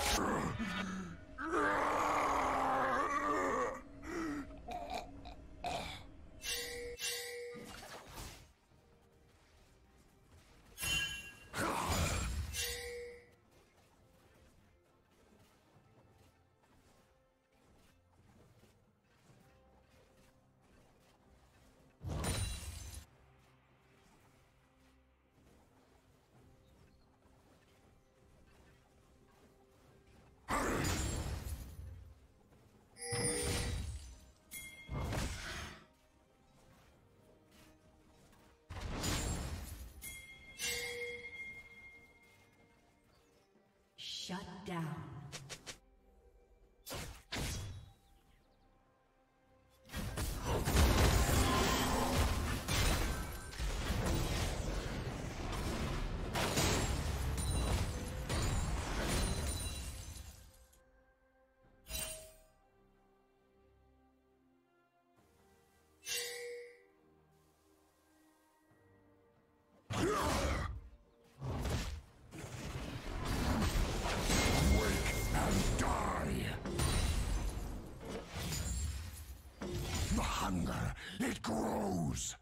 Uh, Shut down. Grows.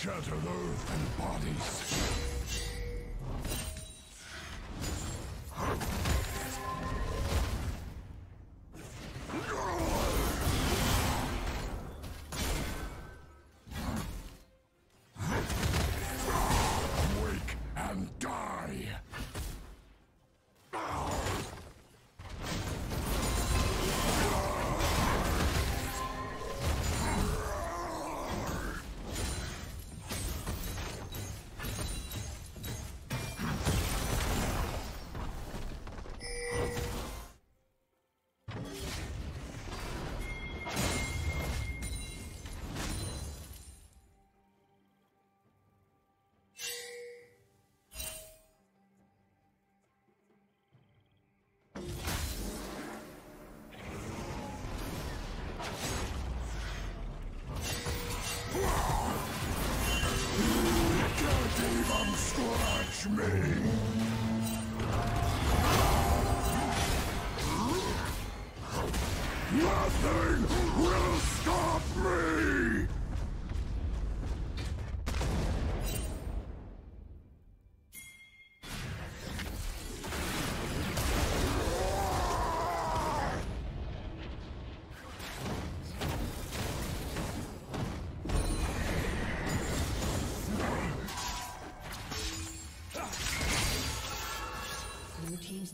Shatter earth and bodies.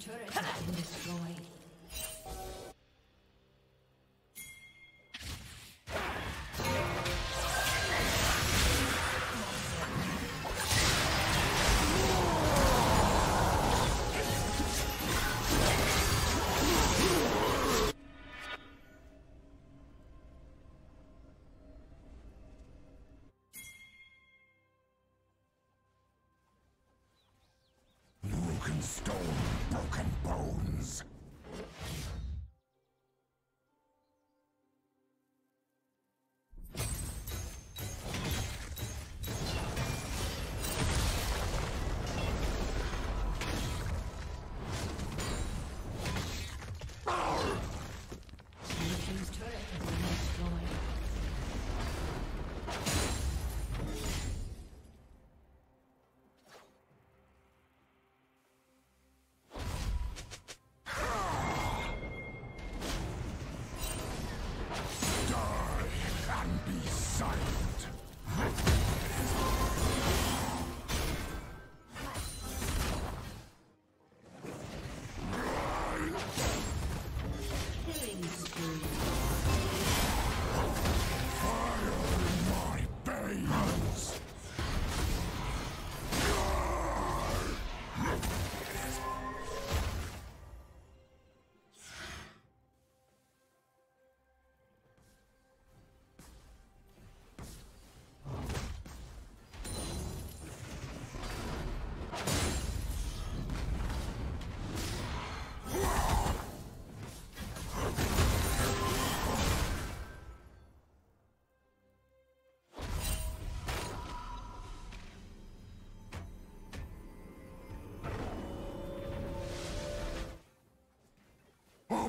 turret has been destroyed. stone bones.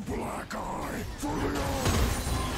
black eye for the earth!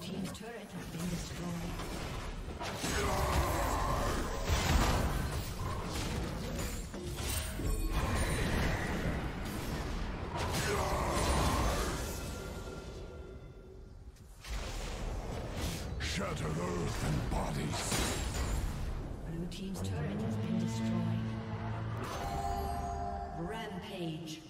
Team's turret has been destroyed. Shattered earth and bodies. Blue team's turret has been destroyed. Rampage.